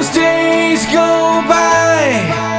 those days go by.